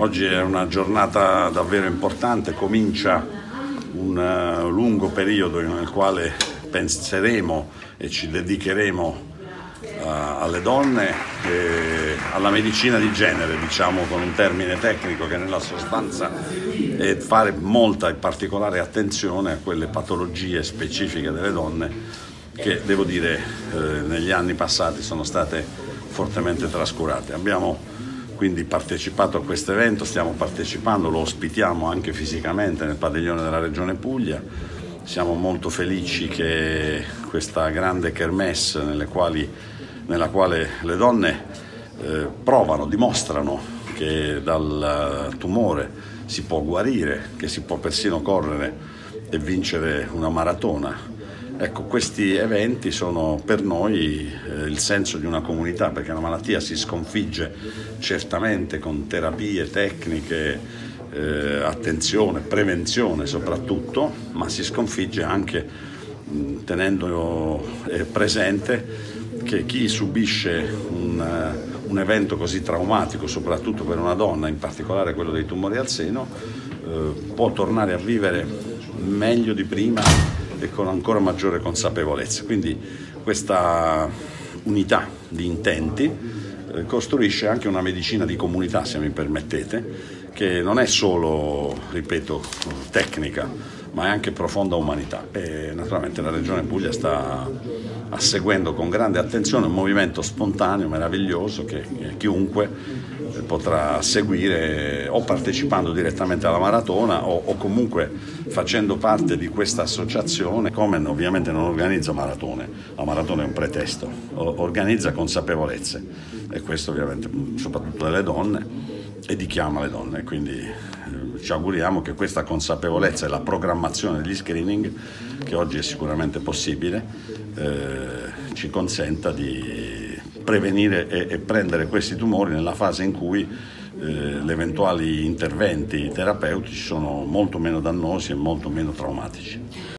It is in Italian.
Oggi è una giornata davvero importante, comincia un uh, lungo periodo nel quale penseremo e ci dedicheremo uh, alle donne e alla medicina di genere, diciamo con un termine tecnico che nella sostanza è fare molta e particolare attenzione a quelle patologie specifiche delle donne che devo dire eh, negli anni passati sono state fortemente trascurate. Abbiamo quindi partecipato a questo evento, stiamo partecipando, lo ospitiamo anche fisicamente nel padiglione della Regione Puglia. Siamo molto felici che questa grande kermesse quali, nella quale le donne eh, provano, dimostrano che dal tumore si può guarire, che si può persino correre e vincere una maratona Ecco, questi eventi sono per noi eh, il senso di una comunità, perché la malattia si sconfigge certamente con terapie, tecniche, eh, attenzione, prevenzione soprattutto, ma si sconfigge anche mh, tenendo eh, presente che chi subisce un, uh, un, evento così traumatico, soprattutto per una donna, in particolare quello dei tumori al seno, uh, può tornare a vivere meglio di prima e con ancora maggiore consapevolezza. Quindi questa unità di intenti eh, costruisce anche una medicina di comunità, se mi permettete, che non è solo, ripeto, tecnica, ma è anche profonda umanità. E naturalmente la Regione Puglia sta seguendo con grande attenzione un movimento spontaneo, meraviglioso, che chiunque potrà seguire o partecipando direttamente alla maratona o, o comunque facendo parte di questa associazione. Komen ovviamente non organizza maratone, la maratona è un pretesto, organizza consapevolezze e questo ovviamente soprattutto delle donne e di chiama le donne, quindi eh, ci auguriamo che questa consapevolezza e la programmazione degli screening, che oggi è sicuramente possibile, eh, ci consenta di prevenire e, e, prendere questi tumori nella fase in cui eh, gli eventuali interventi terapeutici sono molto meno dannosi e molto meno traumatici.